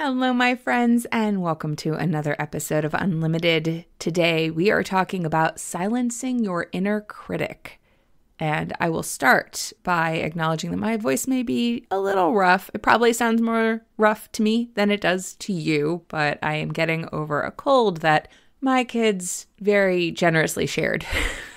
Hello, my friends, and welcome to another episode of Unlimited. Today, we are talking about silencing your inner critic. And I will start by acknowledging that my voice may be a little rough. It probably sounds more rough to me than it does to you, but I am getting over a cold that my kids very generously shared.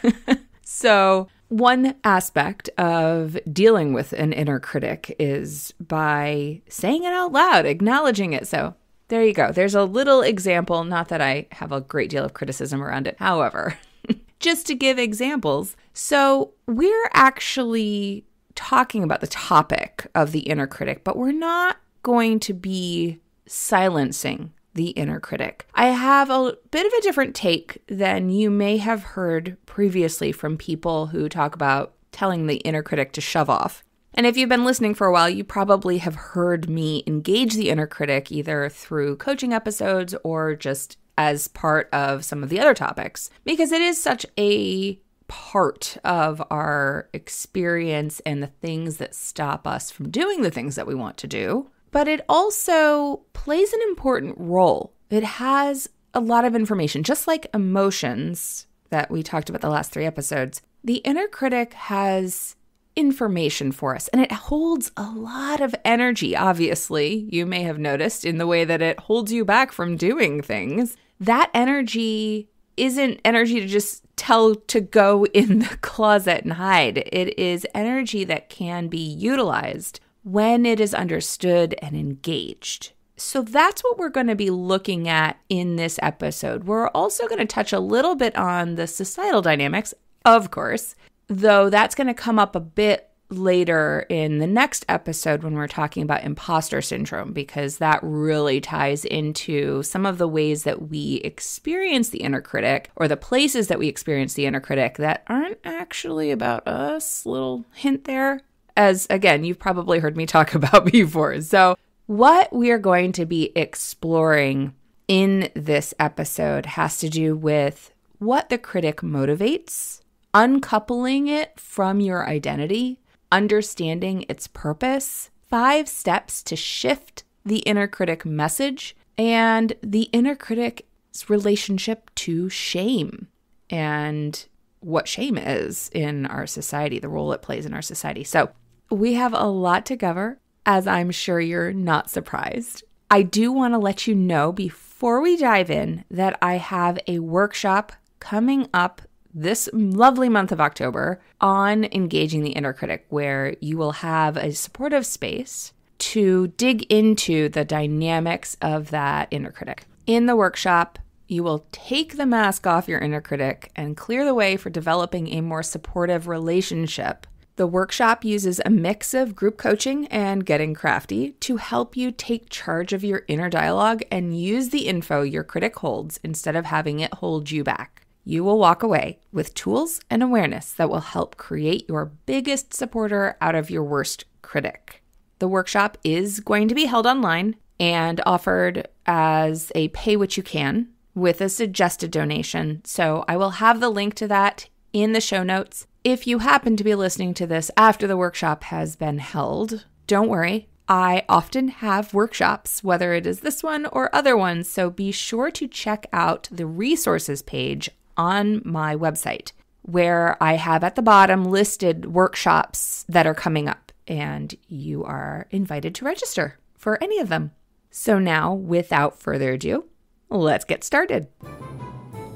so, one aspect of dealing with an inner critic is by saying it out loud, acknowledging it. So, there you go. There's a little example, not that I have a great deal of criticism around it. However, just to give examples. So, we're actually talking about the topic of the inner critic, but we're not going to be silencing the inner critic. I have a bit of a different take than you may have heard previously from people who talk about telling the inner critic to shove off. And if you've been listening for a while, you probably have heard me engage the inner critic either through coaching episodes or just as part of some of the other topics, because it is such a part of our experience and the things that stop us from doing the things that we want to do but it also plays an important role. It has a lot of information, just like emotions that we talked about the last three episodes. The inner critic has information for us and it holds a lot of energy, obviously. You may have noticed in the way that it holds you back from doing things. That energy isn't energy to just tell to go in the closet and hide. It is energy that can be utilized when it is understood and engaged. So that's what we're going to be looking at in this episode. We're also going to touch a little bit on the societal dynamics, of course, though that's going to come up a bit later in the next episode when we're talking about imposter syndrome, because that really ties into some of the ways that we experience the inner critic or the places that we experience the inner critic that aren't actually about us. Little hint there as again, you've probably heard me talk about before. So, what we are going to be exploring in this episode has to do with what the critic motivates, uncoupling it from your identity, understanding its purpose, five steps to shift the inner critic message, and the inner critic's relationship to shame and what shame is in our society, the role it plays in our society. So, we have a lot to cover, as I'm sure you're not surprised. I do want to let you know before we dive in that I have a workshop coming up this lovely month of October on engaging the inner critic, where you will have a supportive space to dig into the dynamics of that inner critic. In the workshop, you will take the mask off your inner critic and clear the way for developing a more supportive relationship the workshop uses a mix of group coaching and getting crafty to help you take charge of your inner dialogue and use the info your critic holds instead of having it hold you back. You will walk away with tools and awareness that will help create your biggest supporter out of your worst critic. The workshop is going to be held online and offered as a pay what you can with a suggested donation. So I will have the link to that in the show notes. If you happen to be listening to this after the workshop has been held, don't worry. I often have workshops, whether it is this one or other ones, so be sure to check out the resources page on my website where I have at the bottom listed workshops that are coming up, and you are invited to register for any of them. So, now, without further ado, let's get started.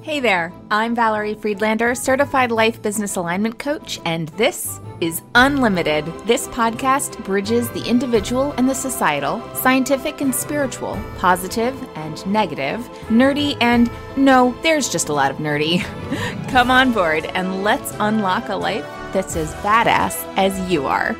Hey there, I'm Valerie Friedlander, certified life business alignment coach, and this is Unlimited. This podcast bridges the individual and the societal, scientific and spiritual, positive and negative, nerdy and no, there's just a lot of nerdy. Come on board and let's unlock a life that's as badass as you are.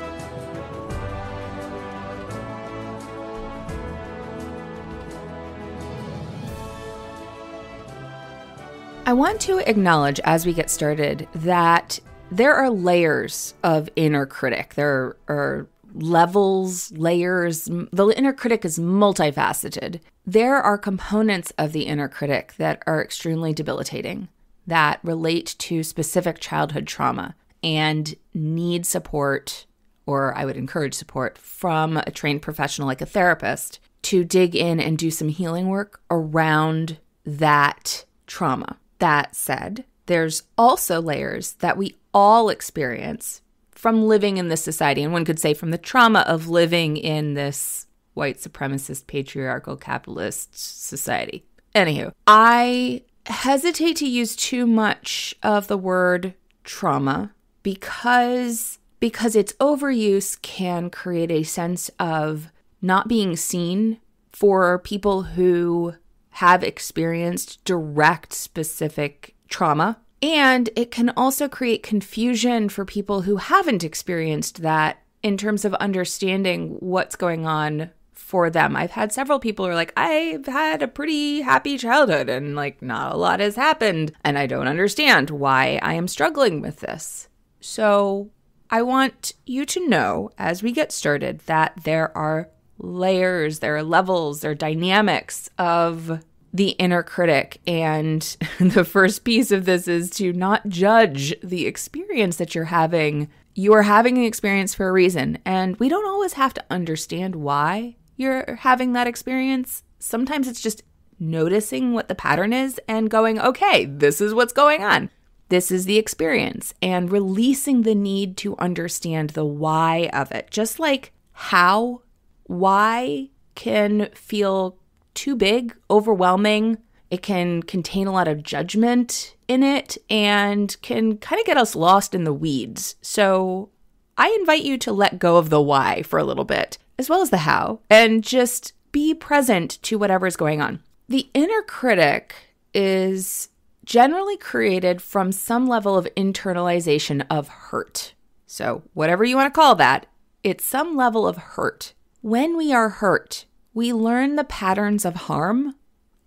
I want to acknowledge as we get started that there are layers of inner critic. There are levels, layers. The inner critic is multifaceted. There are components of the inner critic that are extremely debilitating, that relate to specific childhood trauma and need support, or I would encourage support from a trained professional like a therapist to dig in and do some healing work around that trauma. That said, there's also layers that we all experience from living in this society. And one could say from the trauma of living in this white supremacist, patriarchal, capitalist society. Anywho, I hesitate to use too much of the word trauma because because its overuse can create a sense of not being seen for people who have experienced direct specific trauma and it can also create confusion for people who haven't experienced that in terms of understanding what's going on for them. I've had several people who are like, I've had a pretty happy childhood and like not a lot has happened, and I don't understand why I am struggling with this. So I want you to know as we get started that there are layers, there are levels, there are dynamics of the inner critic. And the first piece of this is to not judge the experience that you're having. You are having an experience for a reason, and we don't always have to understand why you're having that experience. Sometimes it's just noticing what the pattern is and going, okay, this is what's going on. This is the experience, and releasing the need to understand the why of it. Just like how, why can feel too big, overwhelming. It can contain a lot of judgment in it and can kind of get us lost in the weeds. So I invite you to let go of the why for a little bit, as well as the how, and just be present to whatever's going on. The inner critic is generally created from some level of internalization of hurt. So, whatever you want to call that, it's some level of hurt. When we are hurt, we learn the patterns of harm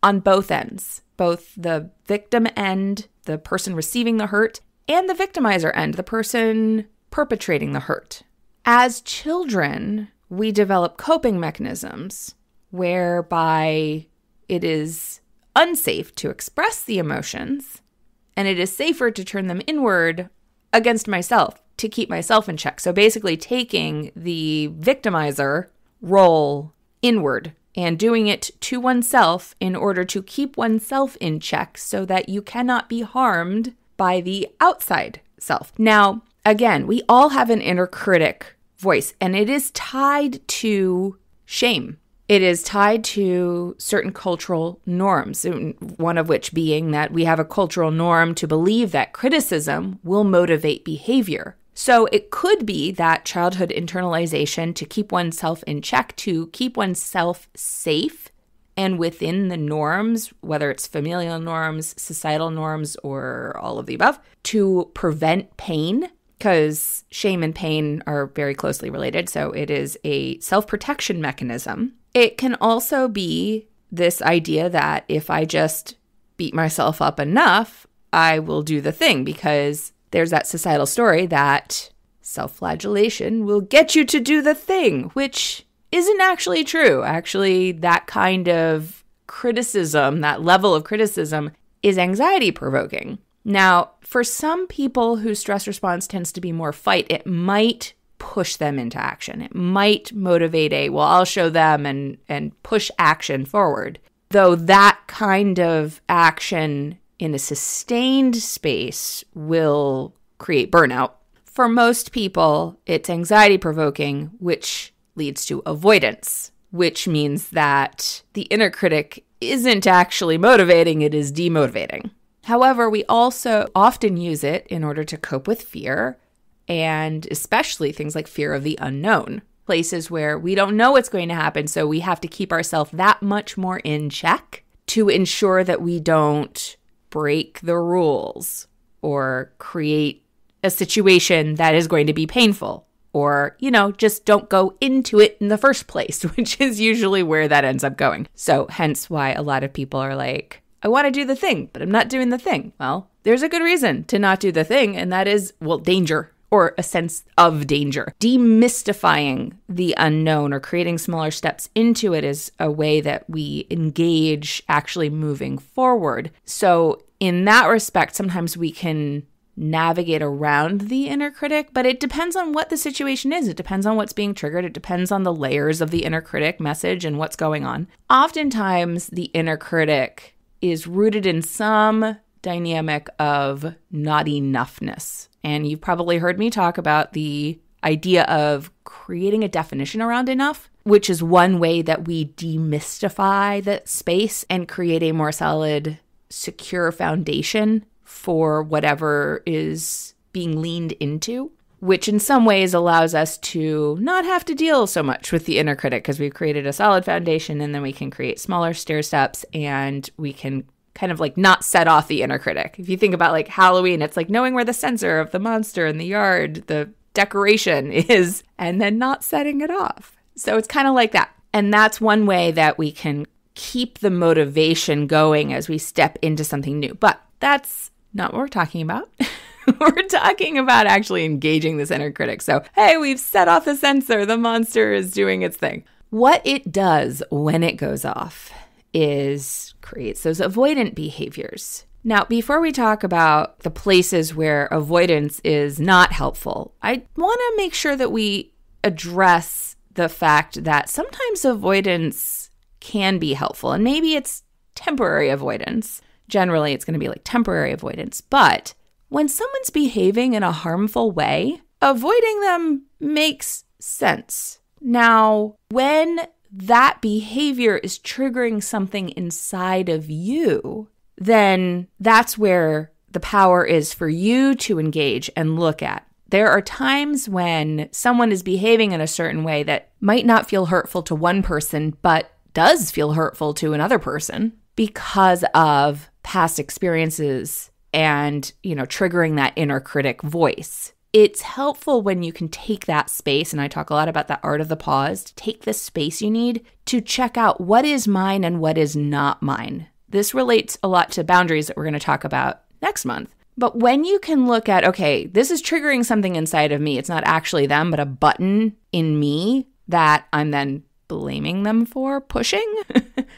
on both ends, both the victim end, the person receiving the hurt, and the victimizer end, the person perpetrating the hurt. As children, we develop coping mechanisms whereby it is unsafe to express the emotions and it is safer to turn them inward against myself to keep myself in check. So basically, taking the victimizer role inward and doing it to oneself in order to keep oneself in check so that you cannot be harmed by the outside self. Now, again, we all have an inner critic voice, and it is tied to shame. It is tied to certain cultural norms, one of which being that we have a cultural norm to believe that criticism will motivate behavior. So it could be that childhood internalization to keep oneself in check, to keep oneself safe and within the norms, whether it's familial norms, societal norms, or all of the above, to prevent pain, because shame and pain are very closely related. So it is a self protection mechanism. It can also be this idea that if I just beat myself up enough, I will do the thing because there's that societal story that self flagellation will get you to do the thing, which isn't actually true. Actually, that kind of criticism, that level of criticism, is anxiety provoking. Now, for some people whose stress response tends to be more fight, it might push them into action. It might motivate a, well, I'll show them and and push action forward. Though that kind of action in a sustained space will create burnout. For most people, it's anxiety provoking, which leads to avoidance, which means that the inner critic isn't actually motivating, it is demotivating. However, we also often use it in order to cope with fear, and especially things like fear of the unknown, places where we don't know what's going to happen. So we have to keep ourselves that much more in check to ensure that we don't break the rules or create a situation that is going to be painful or, you know, just don't go into it in the first place, which is usually where that ends up going. So, hence why a lot of people are like, I want to do the thing, but I'm not doing the thing. Well, there's a good reason to not do the thing, and that is, well, danger or a sense of danger. Demystifying the unknown or creating smaller steps into it is a way that we engage actually moving forward. So, in that respect, sometimes we can navigate around the inner critic, but it depends on what the situation is. It depends on what's being triggered. It depends on the layers of the inner critic message and what's going on. Oftentimes, the inner critic is rooted in some dynamic of not enoughness. And you've probably heard me talk about the idea of creating a definition around enough, which is one way that we demystify the space and create a more solid, secure foundation for whatever is being leaned into. Which in some ways allows us to not have to deal so much with the inner critic because we've created a solid foundation and then we can create smaller stair steps and we can kind of like not set off the inner critic. If you think about like Halloween, it's like knowing where the sensor of the monster in the yard, the decoration is, and then not setting it off. So it's kind of like that. And that's one way that we can keep the motivation going as we step into something new. But that's not what we're talking about. we're talking about actually engaging this inner critic. So, hey, we've set off the sensor, the monster is doing its thing. What it does when it goes off is creates those avoidant behaviors. Now, before we talk about the places where avoidance is not helpful, I want to make sure that we address the fact that sometimes avoidance can be helpful, and maybe it's temporary avoidance. Generally, it's going to be like temporary avoidance. But when someone's behaving in a harmful way, avoiding them makes sense. Now, when that behavior is triggering something inside of you, then that's where the power is for you to engage and look at. There are times when someone is behaving in a certain way that might not feel hurtful to one person, but does feel hurtful to another person because of past experiences and, you know, triggering that inner critic voice it's helpful when you can take that space, and I talk a lot about that art of the pause, take the space you need to check out what is mine and what is not mine. This relates a lot to boundaries that we're going to talk about next month. But when you can look at, okay, this is triggering something inside of me, it's not actually them, but a button in me that I'm then blaming them for pushing.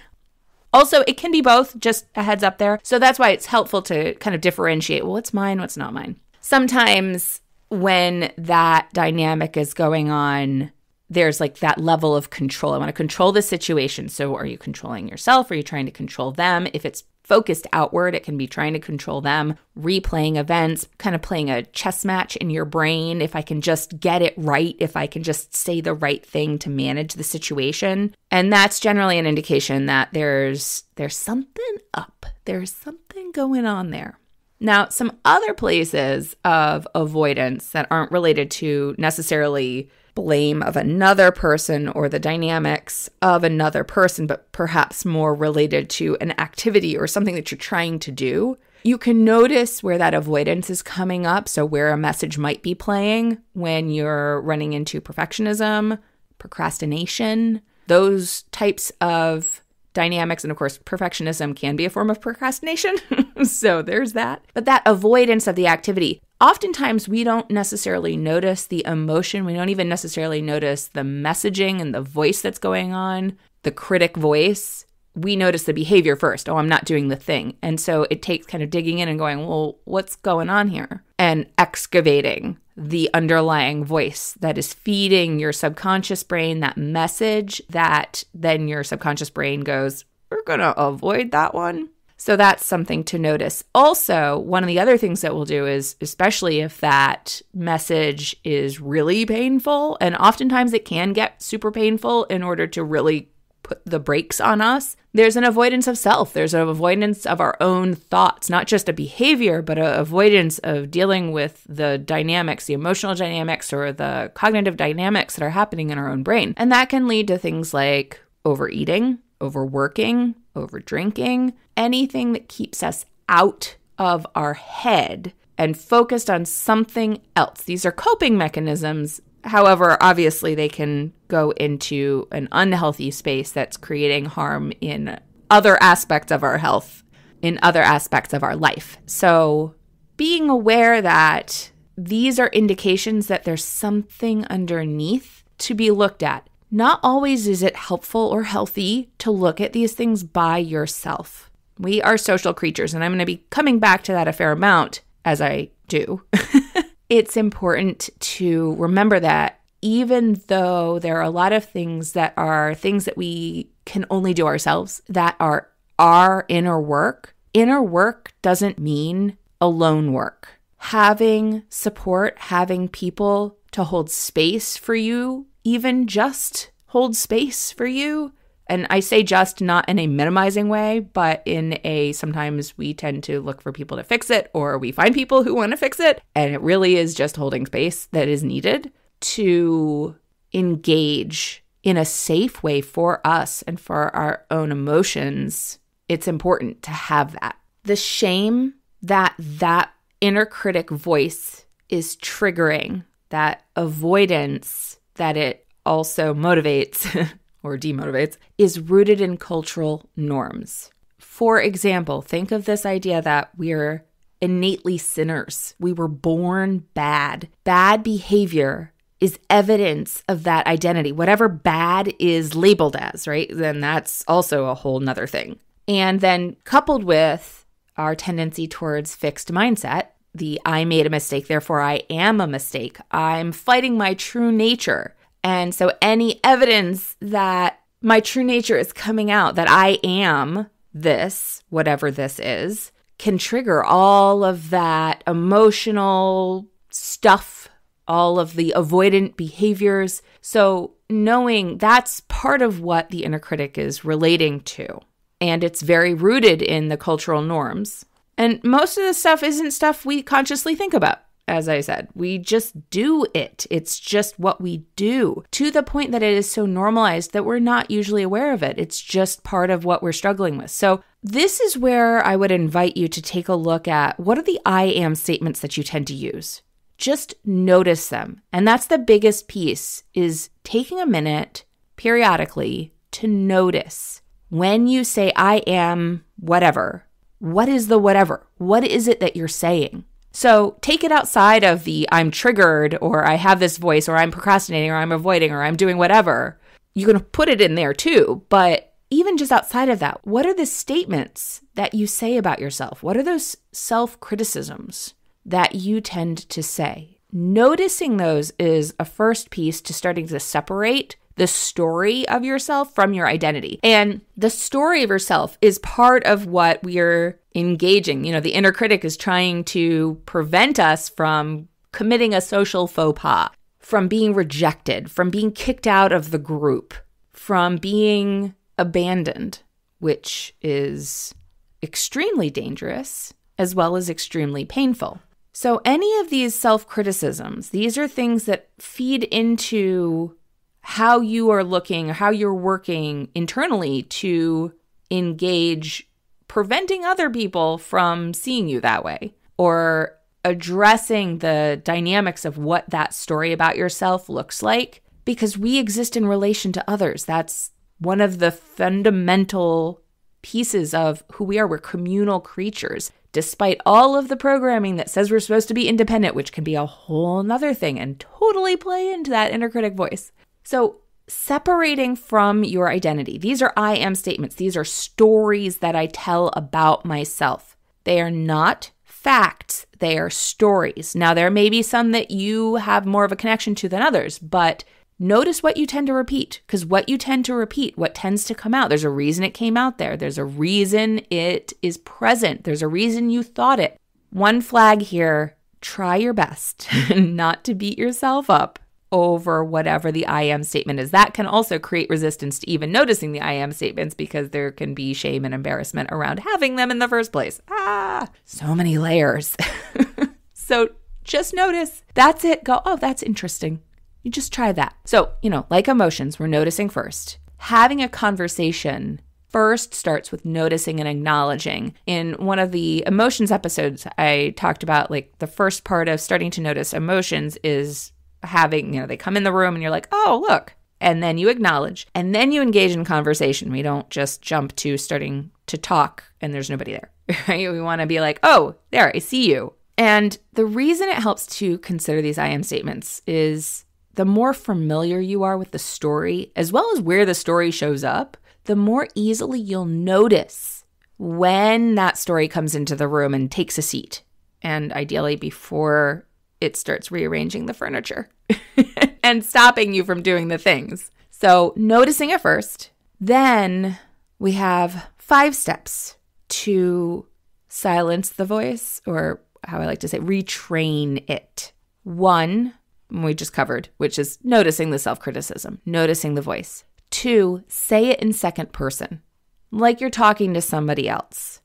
also, it can be both, just a heads up there. So that's why it's helpful to kind of differentiate well, what's mine, what's not mine. Sometimes when that dynamic is going on, there's like that level of control. I want to control the situation. So, are you controlling yourself? Are you trying to control them? If it's focused outward, it can be trying to control them, replaying events, kind of playing a chess match in your brain. If I can just get it right, if I can just say the right thing to manage the situation. And that's generally an indication that there's there's something up. There's something going on there. Now, some other places of avoidance that aren't related to necessarily blame of another person or the dynamics of another person, but perhaps more related to an activity or something that you're trying to do. You can notice where that avoidance is coming up. So, where a message might be playing when you're running into perfectionism, procrastination, those types of dynamics. And of course, perfectionism can be a form of procrastination. so there's that. But that avoidance of the activity, oftentimes we don't necessarily notice the emotion. We don't even necessarily notice the messaging and the voice that's going on, the critic voice. We notice the behavior first. Oh, I'm not doing the thing. And so it takes kind of digging in and going, well, what's going on here? And excavating the underlying voice that is feeding your subconscious brain that message that then your subconscious brain goes, We're going to avoid that one. So that's something to notice. Also, one of the other things that we'll do is, especially if that message is really painful, and oftentimes it can get super painful in order to really put the brakes on us. There's an avoidance of self. There's an avoidance of our own thoughts, not just a behavior, but an avoidance of dealing with the dynamics, the emotional dynamics or the cognitive dynamics that are happening in our own brain. And that can lead to things like overeating, overworking, overdrinking, anything that keeps us out of our head and focused on something else. These are coping mechanisms However, obviously, they can go into an unhealthy space that's creating harm in other aspects of our health, in other aspects of our life. So, being aware that these are indications that there's something underneath to be looked at. Not always is it helpful or healthy to look at these things by yourself. We are social creatures, and I'm going to be coming back to that a fair amount as I do, it's important to remember that even though there are a lot of things that are things that we can only do ourselves that are our inner work, inner work doesn't mean alone work. Having support, having people to hold space for you, even just hold space for you. And I say just not in a minimizing way, but in a sometimes we tend to look for people to fix it or we find people who want to fix it. And it really is just holding space that is needed to engage in a safe way for us and for our own emotions. It's important to have that. The shame that that inner critic voice is triggering, that avoidance that it also motivates or demotivates, is rooted in cultural norms. For example, think of this idea that we're innately sinners. We were born bad. Bad behavior is evidence of that identity. Whatever bad is labeled as, right? Then that's also a whole nother thing. And then coupled with our tendency towards fixed mindset, the I made a mistake, therefore I am a mistake. I'm fighting my true nature. And so any evidence that my true nature is coming out, that I am this, whatever this is, can trigger all of that emotional stuff, all of the avoidant behaviors. So knowing that's part of what the inner critic is relating to. And it's very rooted in the cultural norms. And most of the stuff isn't stuff we consciously think about as I said. We just do it. It's just what we do to the point that it is so normalized that we're not usually aware of it. It's just part of what we're struggling with. So, this is where I would invite you to take a look at what are the I am statements that you tend to use. Just notice them. And that's the biggest piece is taking a minute periodically to notice when you say I am whatever. What is the whatever? What is it that you're saying? So take it outside of the I'm triggered or I have this voice or I'm procrastinating or I'm avoiding or I'm doing whatever. You can put it in there too. But even just outside of that, what are the statements that you say about yourself? What are those self criticisms that you tend to say? Noticing those is a first piece to starting to separate the story of yourself from your identity. And the story of yourself is part of what we're engaging. You know, the inner critic is trying to prevent us from committing a social faux pas, from being rejected, from being kicked out of the group, from being abandoned, which is extremely dangerous as well as extremely painful. So, any of these self criticisms, these are things that feed into how you are looking, how you're working internally to engage preventing other people from seeing you that way or addressing the dynamics of what that story about yourself looks like because we exist in relation to others. That's one of the fundamental pieces of who we are. We're communal creatures. Despite all of the programming that says we're supposed to be independent, which can be a whole nother thing and totally play into that inner critic voice. So, separating from your identity, these are I am statements. These are stories that I tell about myself. They are not facts, they are stories. Now, there may be some that you have more of a connection to than others, but notice what you tend to repeat because what you tend to repeat, what tends to come out, there's a reason it came out there. There's a reason it is present. There's a reason you thought it. One flag here try your best not to beat yourself up over whatever the I am statement is. That can also create resistance to even noticing the I am statements because there can be shame and embarrassment around having them in the first place. Ah, so many layers. so just notice. That's it. Go, oh, that's interesting. You just try that. So, you know, like emotions, we're noticing first. Having a conversation first starts with noticing and acknowledging. In one of the emotions episodes, I talked about like the first part of starting to notice emotions is having, you know, they come in the room and you're like, oh, look. And then you acknowledge. And then you engage in conversation. We don't just jump to starting to talk and there's nobody there, right? We want to be like, oh, there, I see you. And the reason it helps to consider these I am statements is the more familiar you are with the story, as well as where the story shows up, the more easily you'll notice when that story comes into the room and takes a seat and ideally before it starts rearranging the furniture and stopping you from doing the things. So, noticing it first. Then we have five steps to silence the voice, or how I like to say, retrain it. One, we just covered, which is noticing the self criticism, noticing the voice. Two, say it in second person, like you're talking to somebody else.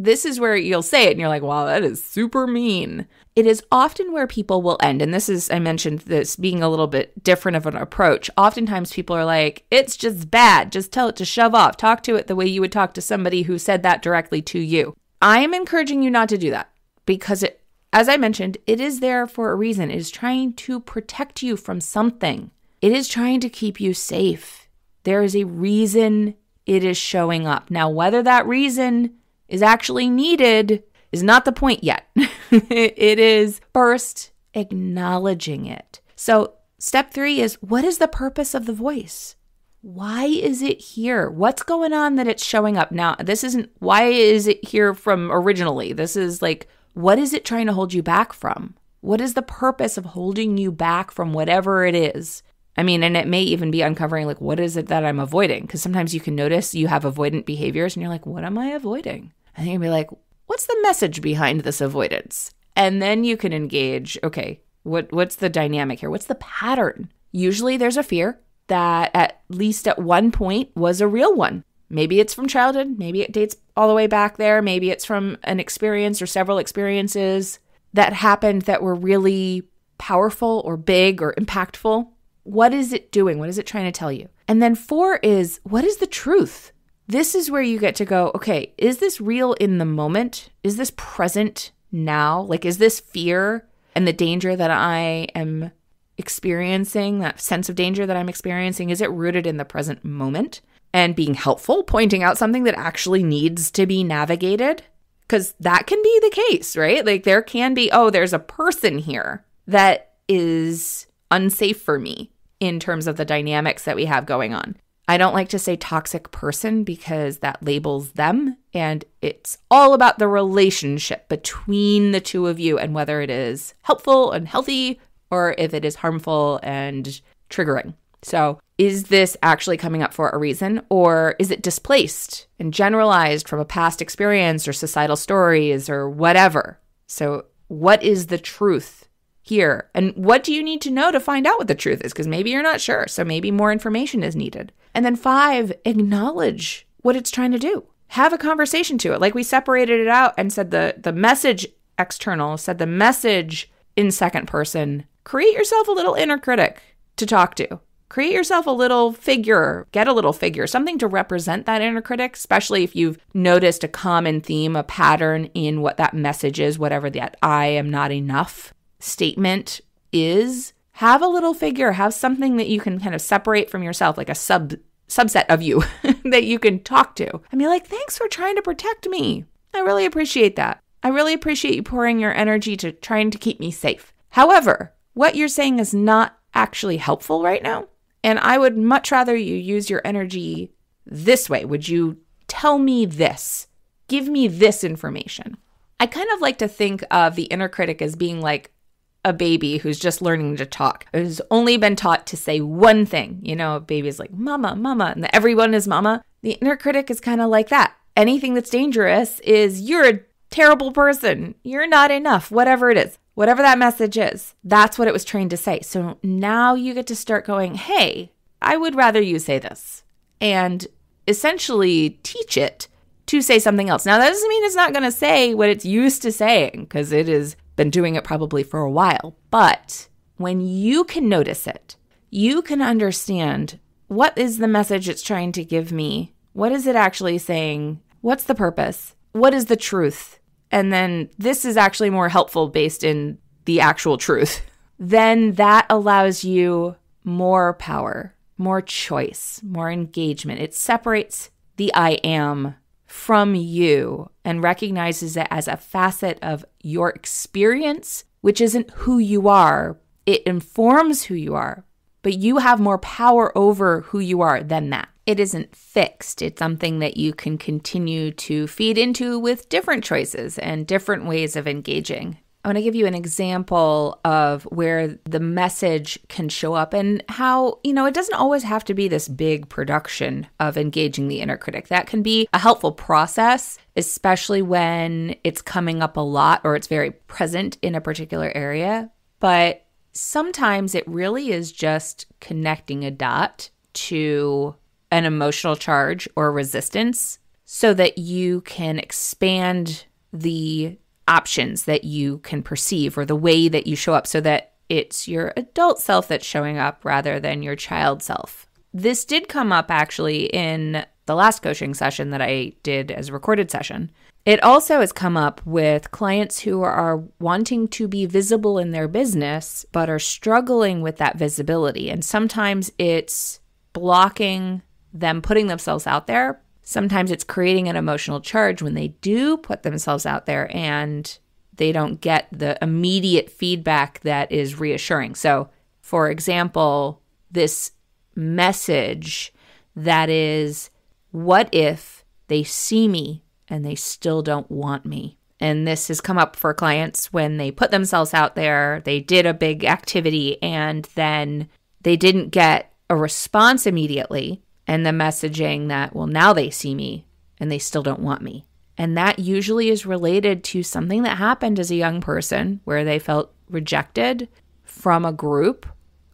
This is where you'll say it and you're like, wow, that is super mean. It is often where people will end. And this is, I mentioned this being a little bit different of an approach. Oftentimes people are like, it's just bad. Just tell it to shove off. Talk to it the way you would talk to somebody who said that directly to you. I am encouraging you not to do that because it, as I mentioned, it is there for a reason. It is trying to protect you from something. It is trying to keep you safe. There is a reason it is showing up. Now, whether that reason is actually needed is not the point yet. it is first acknowledging it. So, step three is what is the purpose of the voice? Why is it here? What's going on that it's showing up? Now, this isn't why is it here from originally? This is like, what is it trying to hold you back from? What is the purpose of holding you back from whatever it is? I mean, and it may even be uncovering like, what is it that I'm avoiding? Because sometimes you can notice you have avoidant behaviors and you're like, what am I avoiding? And you can be like, what's the message behind this avoidance? And then you can engage, okay, what what's the dynamic here? What's the pattern? Usually there's a fear that at least at one point was a real one. Maybe it's from childhood, maybe it dates all the way back there, maybe it's from an experience or several experiences that happened that were really powerful or big or impactful. What is it doing? What is it trying to tell you? And then four is what is the truth? This is where you get to go, okay, is this real in the moment? Is this present now? Like, is this fear and the danger that I am experiencing, that sense of danger that I'm experiencing, is it rooted in the present moment? And being helpful, pointing out something that actually needs to be navigated? Because that can be the case, right? Like, there can be, oh, there's a person here that is unsafe for me in terms of the dynamics that we have going on. I don't like to say toxic person because that labels them, and it's all about the relationship between the two of you and whether it is helpful and healthy or if it is harmful and triggering. So, is this actually coming up for a reason, or is it displaced and generalized from a past experience or societal stories or whatever? So, what is the truth here? And what do you need to know to find out what the truth is? Because maybe you're not sure. So maybe more information is needed. And then five, acknowledge what it's trying to do. Have a conversation to it. Like we separated it out and said the, the message external, said the message in second person. Create yourself a little inner critic to talk to. Create yourself a little figure, get a little figure, something to represent that inner critic, especially if you've noticed a common theme, a pattern in what that message is, whatever that I am not enough statement is, have a little figure, have something that you can kind of separate from yourself, like a sub subset of you that you can talk to and be like, thanks for trying to protect me. I really appreciate that. I really appreciate you pouring your energy to trying to keep me safe. However, what you're saying is not actually helpful right now. And I would much rather you use your energy this way. Would you tell me this? Give me this information. I kind of like to think of the inner critic as being like a baby who's just learning to talk, who's only been taught to say one thing. You know, a baby's like, mama, mama, and everyone is mama. The inner critic is kind of like that. Anything that's dangerous is you're a terrible person. You're not enough, whatever it is, whatever that message is. That's what it was trained to say. So now you get to start going, hey, I would rather you say this. And essentially teach it to say something else. Now, that doesn't mean it's not going to say what it's used to saying, because it has been doing it probably for a while. But when you can notice it, you can understand what is the message it's trying to give me? What is it actually saying? What's the purpose? What is the truth? And then this is actually more helpful based in the actual truth. Then that allows you more power, more choice, more engagement. It separates the I am from you and recognizes it as a facet of your experience, which isn't who you are. It informs who you are, but you have more power over who you are than that. It isn't fixed. It's something that you can continue to feed into with different choices and different ways of engaging. I want to give you an example of where the message can show up and how, you know, it doesn't always have to be this big production of engaging the inner critic. That can be a helpful process, especially when it's coming up a lot or it's very present in a particular area. But sometimes it really is just connecting a dot to an emotional charge or resistance so that you can expand the options that you can perceive or the way that you show up so that it's your adult self that's showing up rather than your child self. This did come up actually in the last coaching session that I did as a recorded session. It also has come up with clients who are wanting to be visible in their business, but are struggling with that visibility. And sometimes it's blocking them putting themselves out there sometimes it's creating an emotional charge when they do put themselves out there and they don't get the immediate feedback that is reassuring. So, for example, this message that is, what if they see me and they still don't want me? And this has come up for clients when they put themselves out there, they did a big activity, and then they didn't get a response immediately and the messaging that, well, now they see me and they still don't want me. And that usually is related to something that happened as a young person where they felt rejected from a group,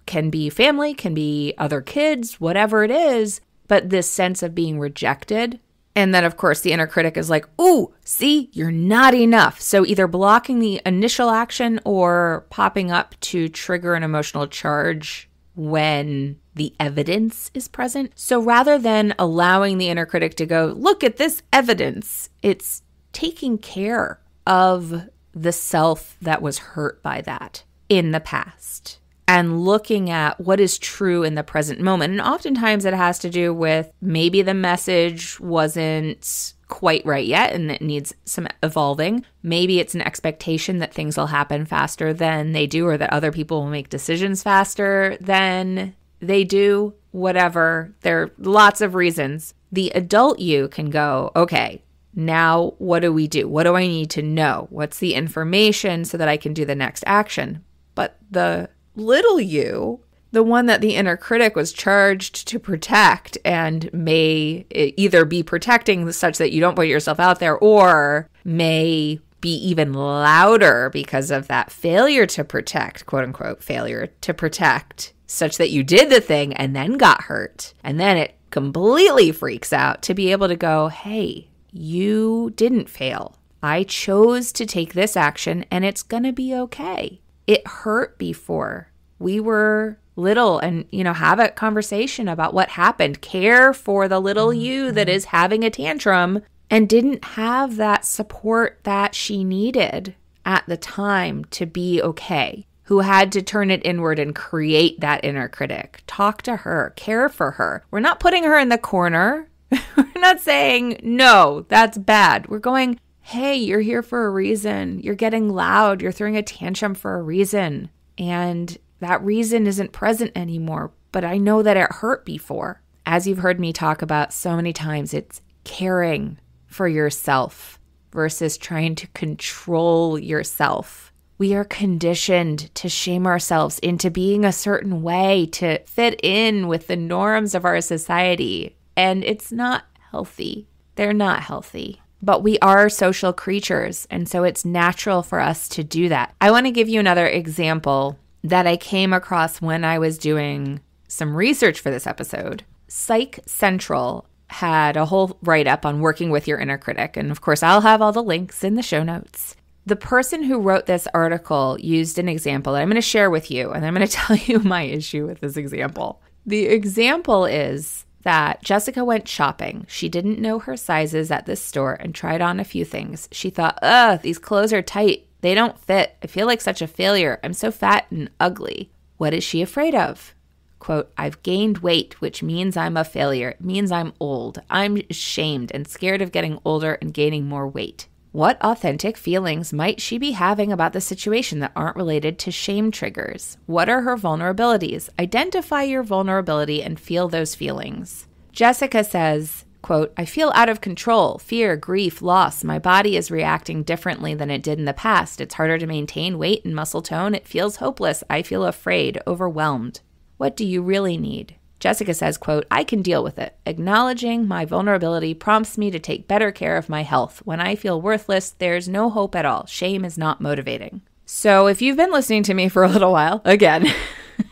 can be family, can be other kids, whatever it is, but this sense of being rejected. And then, of course, the inner critic is like, ooh, see, you're not enough. So either blocking the initial action or popping up to trigger an emotional charge when the evidence is present. So rather than allowing the inner critic to go, look at this evidence, it's taking care of the self that was hurt by that in the past and looking at what is true in the present moment. And oftentimes it has to do with maybe the message wasn't quite right yet and it needs some evolving. Maybe it's an expectation that things will happen faster than they do or that other people will make decisions faster than they do. Whatever. There are lots of reasons. The adult you can go, okay, now what do we do? What do I need to know? What's the information so that I can do the next action? But the little you the one that the inner critic was charged to protect and may either be protecting such that you don't put yourself out there or may be even louder because of that failure to protect, quote unquote, failure to protect, such that you did the thing and then got hurt. And then it completely freaks out to be able to go, hey, you didn't fail. I chose to take this action and it's going to be okay. It hurt before. We were little and you know have a conversation about what happened. Care for the little mm-hmm. you that is having a tantrum and didn't have that support that she needed at the time to be okay who had to turn it inward and create that inner critic. Talk to her care for her. We're not putting her in the corner. We're not saying no that's bad. We're going hey you're here for a reason. You're getting loud. You're throwing a tantrum for a reason. And that reason isn't present anymore, but I know that it hurt before. As you've heard me talk about so many times, it's caring for yourself versus trying to control yourself. We are conditioned to shame ourselves into being a certain way to fit in with the norms of our society. And it's not healthy. They're not healthy. But we are social creatures, and so it's natural for us to do that. I want to give you another example that I came across when I was doing some research for this episode. Psych Central had a whole write up on working with your inner critic. And of course, I'll have all the links in the show notes. The person who wrote this article used an example that I'm going to share with you, and I'm going to tell you my issue with this example. The example is that Jessica went shopping. She didn't know her sizes at this store and tried on a few things. She thought, ugh, these clothes are tight. They don't fit. I feel like such a failure. I'm so fat and ugly. What is she afraid of? Quote, I've gained weight, which means I'm a failure. It means I'm old. I'm ashamed and scared of getting older and gaining more weight. What authentic feelings might she be having about the situation that aren't related to shame triggers? What are her vulnerabilities? Identify your vulnerability and feel those feelings. Jessica says, quote, I feel out of control, fear, grief, loss. My body is reacting differently than it did in the past. It's harder to maintain weight and muscle tone. It feels hopeless. I feel afraid, overwhelmed. What do you really need? Jessica says, quote, I can deal with it. Acknowledging my vulnerability prompts me to take better care of my health. When I feel worthless, there's no hope at all. Shame is not motivating. So if you've been listening to me for a little while, again,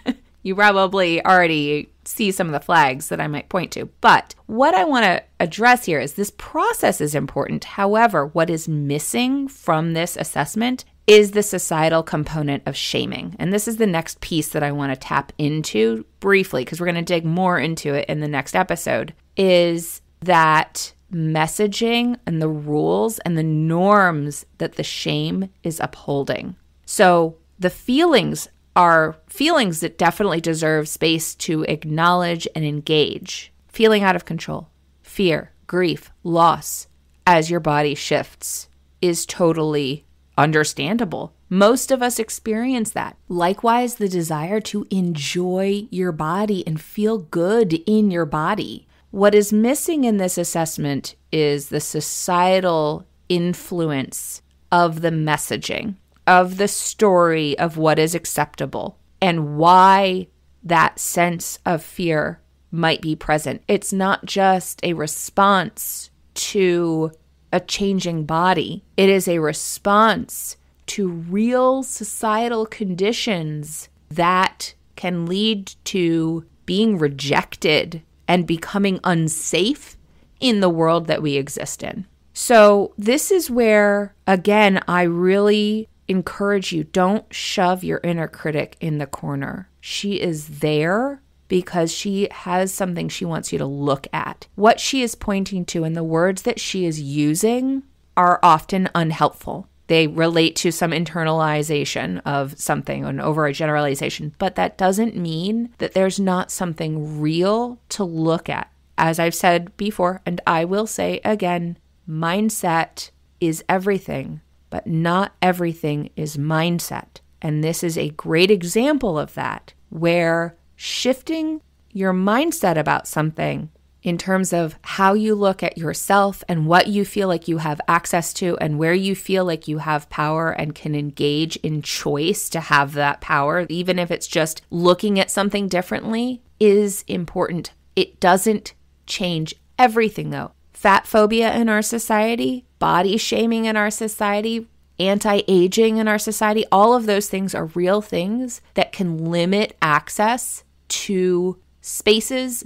you probably already see some of the flags that I might point to. But what I want to address here is this process is important. However, what is missing from this assessment is the societal component of shaming. And this is the next piece that I want to tap into briefly because we're going to dig more into it in the next episode is that messaging and the rules and the norms that the shame is upholding. So the feelings are feelings that definitely deserve space to acknowledge and engage. Feeling out of control, fear, grief, loss as your body shifts is totally understandable. Most of us experience that. Likewise, the desire to enjoy your body and feel good in your body. What is missing in this assessment is the societal influence of the messaging, of the story of what is acceptable, and why that sense of fear might be present. It's not just a response to a changing body, it is a response to real societal conditions that can lead to being rejected and becoming unsafe in the world that we exist in. So, this is where, again, I really encourage you don't shove your inner critic in the corner. She is there because she has something she wants you to look at. What she is pointing to and the words that she is using are often unhelpful. They relate to some internalization of something, an over a generalization, but that doesn't mean that there's not something real to look at. As I've said before, and I will say again, mindset is everything, but not everything is mindset. And this is a great example of that, where shifting your mindset about something in terms of how you look at yourself and what you feel like you have access to and where you feel like you have power and can engage in choice to have that power, even if it's just looking at something differently, is important. It doesn't change everything though. Fat phobia in our society, body shaming in our society, anti aging in our society, all of those things are real things that can limit access to spaces,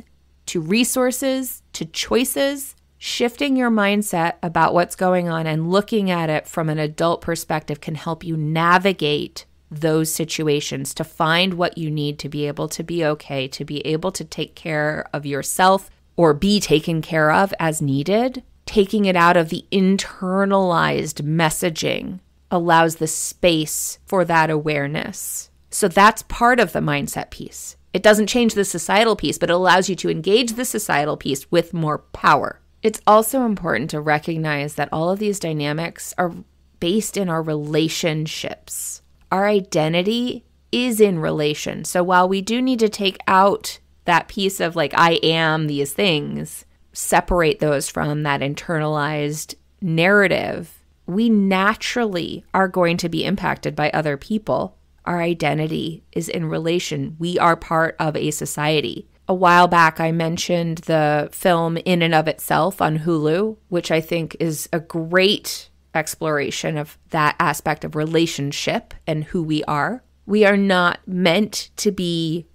to resources, to choices, shifting your mindset about what's going on and looking at it from an adult perspective can help you navigate those situations to find what you need to be able to be okay, to be able to take care of yourself or be taken care of as needed. Taking it out of the internalized messaging allows the space for that awareness. So that's part of the mindset piece. It doesn't change the societal piece, but it allows you to engage the societal piece with more power. It's also important to recognize that all of these dynamics are based in our relationships. Our identity is in relation. So while we do need to take out that piece of like, I am these things, separate those from that internalized narrative, we naturally are going to be impacted by other people our identity is in relation. We are part of a society. A while back, I mentioned the film In and of Itself on Hulu, which I think is a great exploration of that aspect of relationship and who we are. We are not meant to be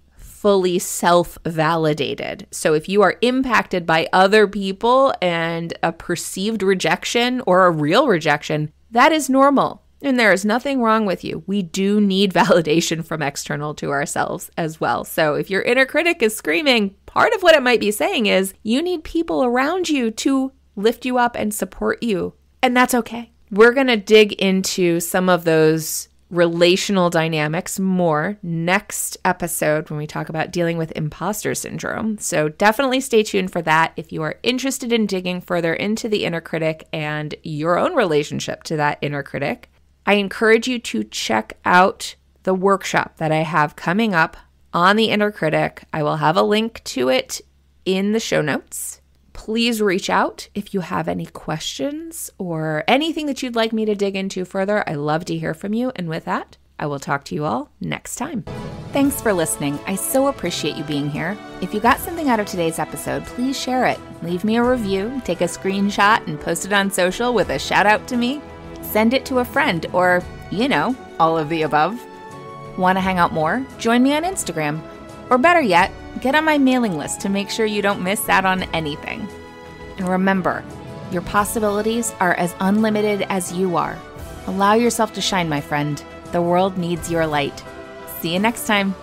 fully self validated. So if you are impacted by other people and a perceived rejection or a real rejection, that is normal. And there is nothing wrong with you. We do need validation from external to ourselves as well. So if your inner critic is screaming, part of what it might be saying is you need people around you to lift you up and support you. And that's okay. We're going to dig into some of those relational dynamics more next episode when we talk about dealing with imposter syndrome. So definitely stay tuned for that if you are interested in digging further into the inner critic and your own relationship to that inner critic. I encourage you to check out the workshop that I have coming up on the inner critic. I will have a link to it in the show notes. Please reach out if you have any questions or anything that you'd like me to dig into further. I love to hear from you. And with that, I will talk to you all next time. Thanks for listening. I so appreciate you being here. If you got something out of today's episode, please share it. Leave me a review, take a screenshot, and post it on social with a shout out to me. Send it to a friend, or, you know, all of the above. Want to hang out more? Join me on Instagram. Or better yet, get on my mailing list to make sure you don't miss out on anything. And remember, your possibilities are as unlimited as you are. Allow yourself to shine, my friend. The world needs your light. See you next time.